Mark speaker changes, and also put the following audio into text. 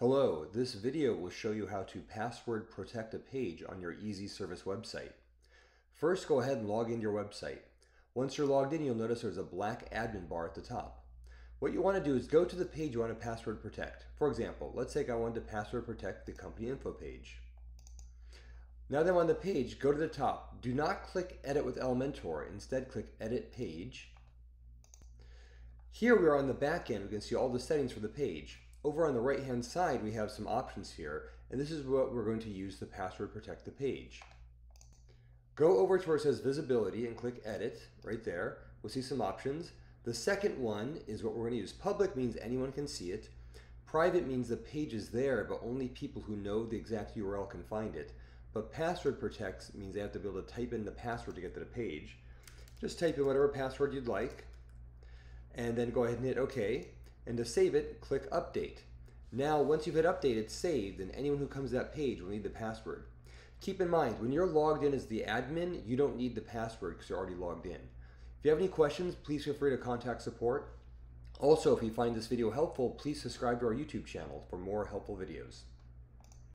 Speaker 1: Hello, this video will show you how to password protect a page on your EZ Service website. First, go ahead and log into your website. Once you're logged in, you'll notice there's a black admin bar at the top. What you want to do is go to the page you want to password protect. For example, let's say I wanted to password protect the company info page. Now that I'm on the page, go to the top. Do not click Edit with Elementor. Instead, click Edit Page. Here we are on the back end. We can see all the settings for the page. Over on the right hand side we have some options here and this is what we're going to use to password protect the page. Go over to where it says visibility and click edit right there. We'll see some options. The second one is what we're going to use. Public means anyone can see it. Private means the page is there but only people who know the exact URL can find it. But password protects means they have to be able to type in the password to get to the page. Just type in whatever password you'd like and then go ahead and hit OK and to save it, click Update. Now, once you've hit Update, it's saved, and anyone who comes to that page will need the password. Keep in mind, when you're logged in as the admin, you don't need the password because you're already logged in. If you have any questions, please feel free to contact support. Also, if you find this video helpful, please subscribe to our YouTube channel for more helpful videos.